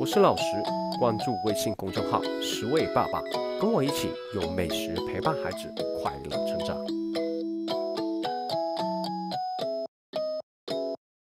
我是老石关注微信公众号十位爸爸跟我一起用美食陪伴孩子快乐成长。